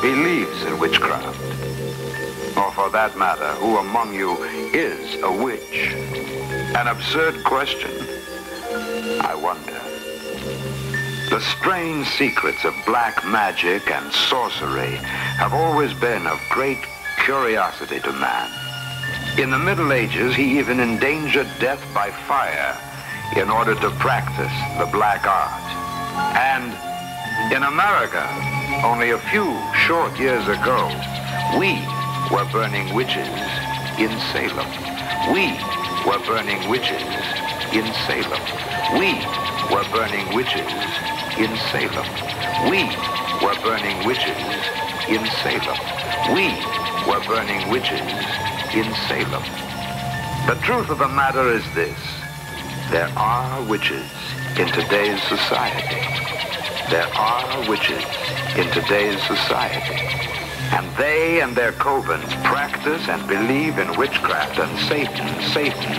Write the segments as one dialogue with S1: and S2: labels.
S1: believes in witchcraft? Or for that matter, who among you is a witch? An absurd question. I wonder. The strange secrets of black magic and sorcery have always been of great curiosity to man. In the Middle Ages, he even endangered death by fire in order to practice the black art. And in America, only a few short years ago, we were burning witches in Salem. We were burning witches in Salem. We were burning witches in Salem. We were burning witches in Salem. We were burning witches in Salem. The truth of the matter is this. There are witches in today's society. There are witches in today's society. And they and their covens practice and believe in witchcraft and Satan, Satan.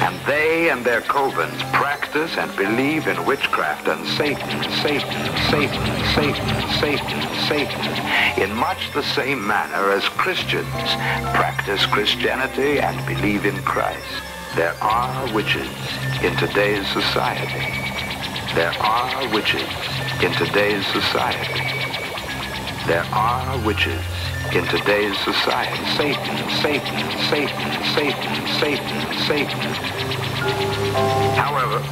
S1: And they and their covens practice and believe in witchcraft and Satan, Satan, Satan, Satan, Satan, Satan, in much the same manner as Christians practice Christianity and believe in Christ. There are witches in today's society. There are witches in today's society. There are witches in today's society. Satan, Satan, Satan, Satan, Satan, Satan. However,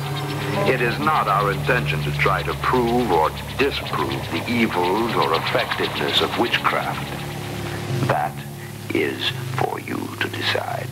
S1: it is not our intention to try to prove or disprove the evils or effectiveness of witchcraft. That is for you to decide.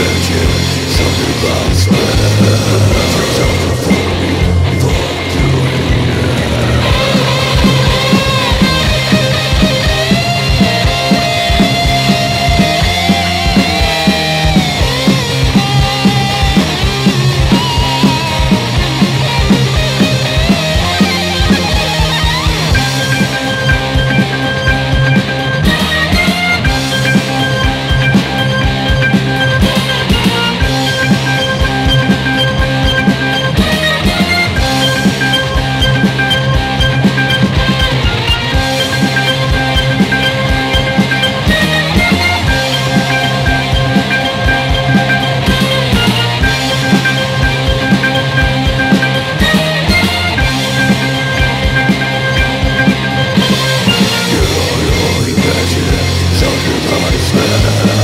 S2: Something about Thank you.